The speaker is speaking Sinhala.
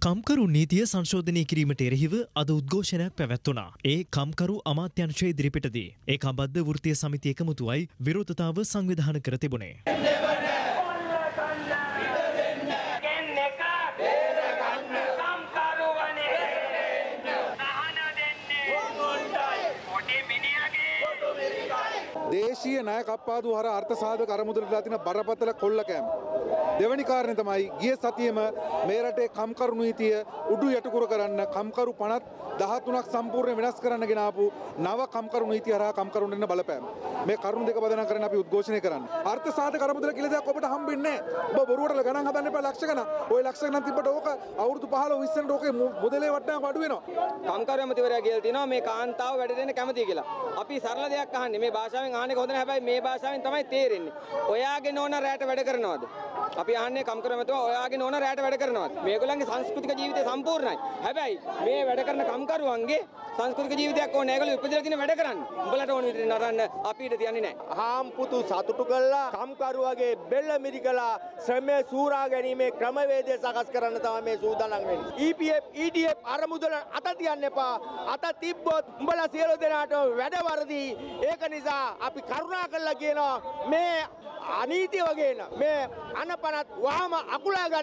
කම්කරු නීතිය සංශෝධනය කිරීමට එරෙහිව අද උද්ඝෝෂණයක් පැවැත්වුණා. ඒ කම්කරු අමාත්‍යංශය ඉදිරිපිටදී. ඒ කම්බද්ධ වෘත්තීය සමිතිය එකමුතුවයි විරෝධතාව සංවිධාන කර තිබුණේ. දේශීය ණය කප්පාදු හර අර්ථ සාධක අරමුදලට තින බරපතල කොල්ලකෑම. දෙවැනි කාරණය තමයි ගිය සතියේම මේ රටේ කම්කරු නීතිය උඩු යටකුර කරන්න කම්කරු 50 13ක් සම්පූර්ණ වෙනස් කරන්න ගෙන ආපු නව කම්කරු නීතිය හරහා කම්කරුන් දෙන්න බලපෑම. මේ කරුණු දෙක බදනම් කරගෙන අපි උද්ඝෝෂණය කරන්නේ. අර්ථ සාධක අරමුදල කියලා දෙයක් ඔබට හම්බෙන්නේ නැහැ. ඔබ බොරුවට ගණන් හදන්න එපා ලක්ෂ ගණන්. ওই ලක්ෂ ගණන් තිබ්බට ඕක අවුරුදු 15 20 වෙනකොට ඕකේ මුදලේ වටිනාකම අඩු වෙනවා. කම්කරු ඇමතිවරයා කියලා තිනවා මේ කාන්තාව වැඩ දෙන්න කැමතියි කියලා. අපි සරල දෙයක් අහන්නේ මේ භාෂාවෙන් අහන්නේ හොඳ නැහැ හැබැයි මේ භාෂාවෙන් තමයි තේරෙන්නේ. ඔයාගේ නෝන රැට වැඩ කරනවද? අපි අහන්නේ කම්කරු ඇමතිව ඔයාගේ නෝන රැට වැඩ කරනවද? මේගොල්ලන්ගේ සංස්කෘතික ජීවිතය සම්පූර්ණයි. හැබැයි මේ වැඩ කරන කම්කරුවන්ගේ සංස්කෘතික ජීවිතයක් ඕනේ. ඒගොල්ලෝ ඉපදලා තියෙන වැඩ කරන්න. උඹලට ඕන විදිහට නරන්න අපිට තියන්නේ නැහැ. හාම්පුතු සතුටු කල්ලා කම්කරුවගේ බෙල්ල මිරිකලා ශ්‍රමය සූරා ගැනීමේ ක්‍රමවේදය සකස් කරන්න තමයි මේ සූදානම් වෙන්නේ. EPF EDF අරමුදල අත තියන්න එපා. අත තිබ්බොත් උඹලා සියලු දෙනාට වැඩ වරදී. ඒක නිසා අපි කරුණා කළා කියනවා මේ අනීති වගේ මේ අනපනත් වහම අකුලා ගන්නේ